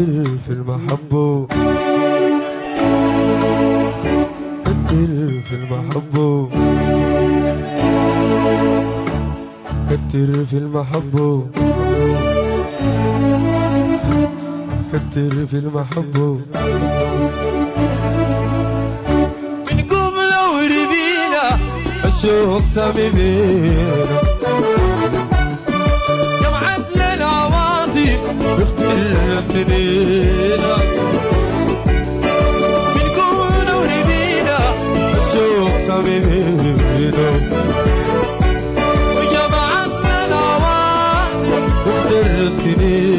كتر في المحبة. كتر في المحبة. كتر في المحبة. كتر في المحبة. بنقوم لو رمينا الشوق سامي بينا. جمعتنا العواطف سنينا بنقوم لو رمينا الشوق سامي بينا وجمعتنا العواطف بختر سنينا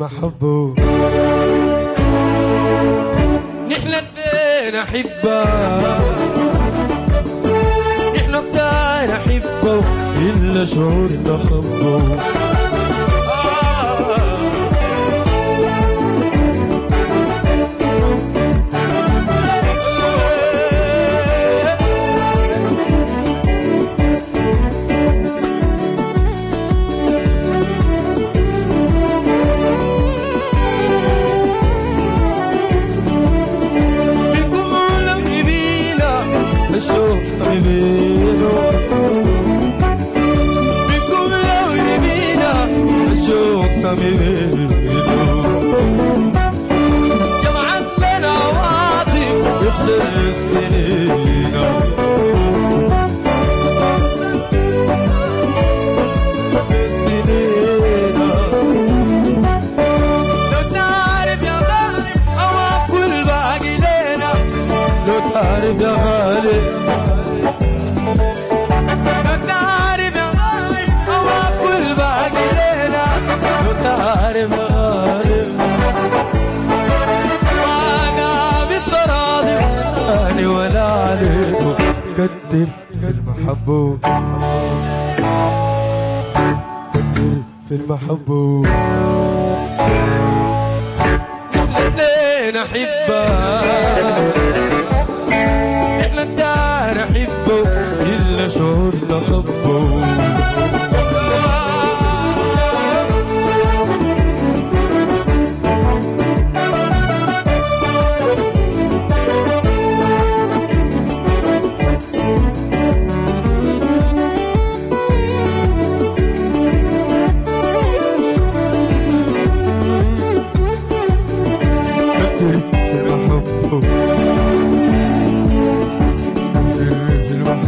المحبة. نحن اثنين أحبة. نحن اثنين أحبة إلا شعورنا خبة حبيبينا بنقول لو يبينا نشوف حبيبينا جمعت لنا عواطف يخلق السنين تعرف يا غالي كتر في المحبة كتر في المحبة الاثنين احبه إحنا أحبه إلا شعورنا حبه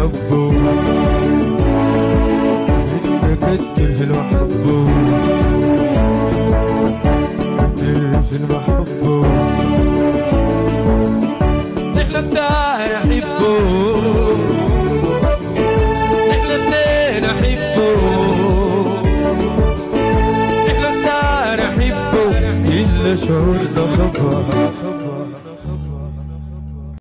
حبه. انت كتر في نحن الدار احبه نحن الاثنين احبه نحن الدار احبه إلا شعور ده خطأ